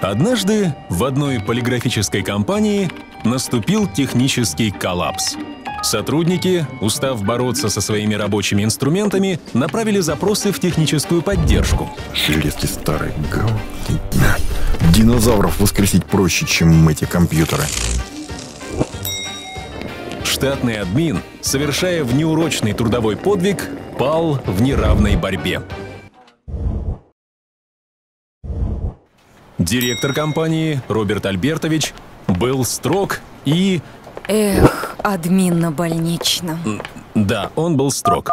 Однажды в одной полиграфической компании наступил технический коллапс. Сотрудники, устав бороться со своими рабочими инструментами, направили запросы в техническую поддержку. Железки старые, гал. Динозавров воскресить проще, чем эти компьютеры. Штатный админ, совершая внеурочный трудовой подвиг, пал в неравной борьбе. Директор компании Роберт Альбертович был строг и... Эх, админ на больничном. Да, он был строг.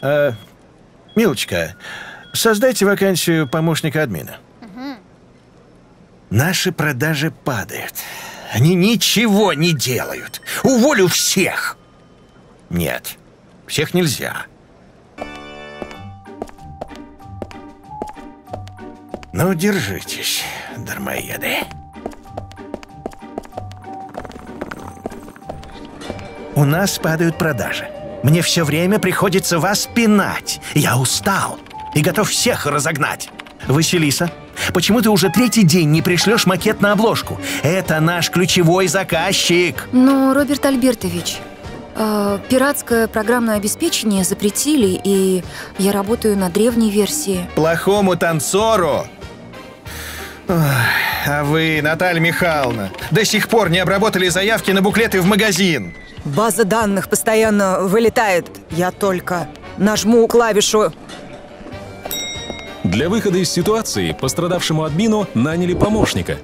А, Милочка, создайте вакансию помощника админа. Наши продажи падают. Они ничего не делают. Уволю всех. Нет, всех нельзя. Ну, держитесь, дармоеды. У нас падают продажи. Мне все время приходится вас пинать. Я устал и готов всех разогнать. Василиса, почему ты уже третий день не пришлешь макет на обложку? Это наш ключевой заказчик. Но, Роберт Альбертович, э, пиратское программное обеспечение запретили, и я работаю на древней версии. Плохому танцору А вы, Наталья Михайловна, до сих пор не обработали заявки на буклеты в магазин. База данных постоянно вылетает. Я только нажму клавишу. Для выхода из ситуации пострадавшему админу наняли помощника.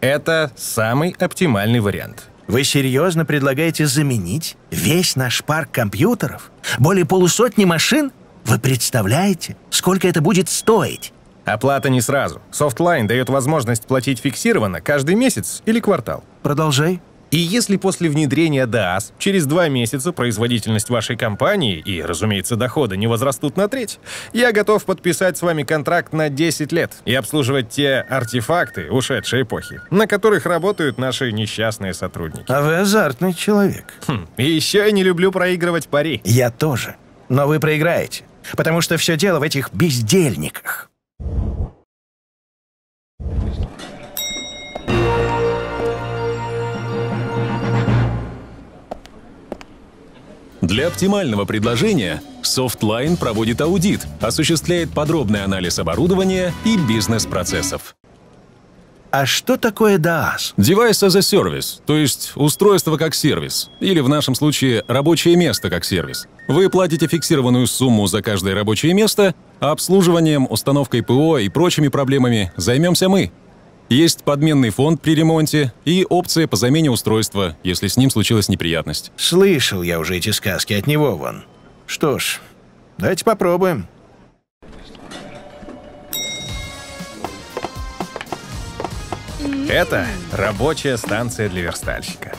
Это самый оптимальный вариант. Вы серьезно предлагаете заменить весь наш парк компьютеров? Более полусотни машин? Вы представляете, сколько это будет стоить? Оплата не сразу. Softline дает возможность платить фиксированно каждый месяц или квартал. Продолжай. И если после внедрения DAS через два месяца производительность вашей компании и, разумеется, доходы не возрастут на треть, я готов подписать с вами контракт на 10 лет и обслуживать те артефакты ушедшей эпохи, на которых работают наши несчастные сотрудники. А вы азартный человек. Хм, и еще я не люблю проигрывать пари. Я тоже. Но вы проиграете, потому что все дело в этих бездельниках. Для оптимального предложения Softline проводит аудит, осуществляет подробный анализ оборудования и бизнес-процессов. А что такое DAS? Device as a Service, то есть устройство как сервис, или в нашем случае рабочее место как сервис. Вы платите фиксированную сумму за каждое рабочее место, а обслуживанием, установкой ПО и прочими проблемами займемся мы. Есть подменный фонд при ремонте и опция по замене устройства, если с ним случилась неприятность. Слышал я уже эти сказки от него вон. Что ж, давайте попробуем. Это рабочая станция для верстальщика.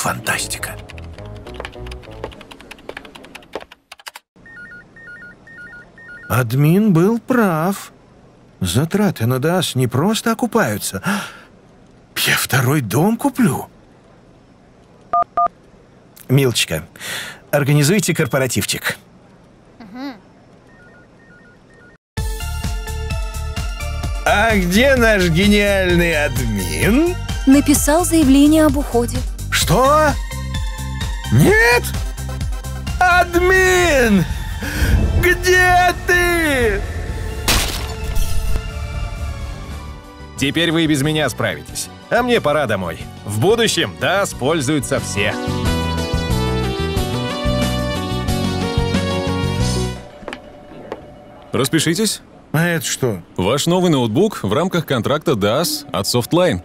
Фантастика. Админ был прав. Затраты на ДАС не просто окупаются. Я второй дом куплю. Милочка, организуйте корпоративчик. А где наш гениальный админ? Написал заявление об уходе. Что? Нет? Админ! Где ты? Теперь вы и без меня справитесь. А мне пора домой. В будущем, да, пользуются все. Распишитесь. А это что? Ваш новый ноутбук в рамках контракта DAS от Softline.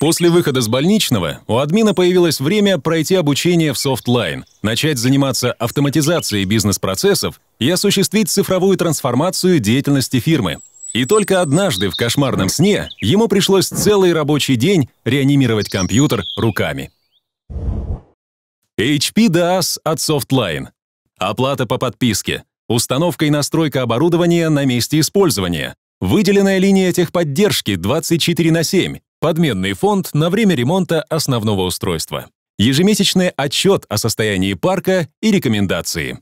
После выхода с больничного у админа появилось время пройти обучение в Softline, начать заниматься автоматизацией бизнес-процессов и осуществить цифровую трансформацию деятельности фирмы. И только однажды в кошмарном сне ему пришлось целый рабочий день реанимировать компьютер руками. HP DAS от Softline. Оплата по подписке. установка и настройка оборудования на месте использования, выделенная линия техподдержки 24 на 7, подменный фонд на время ремонта основного устройства, ежемесячный отчет о состоянии парка и рекомендации.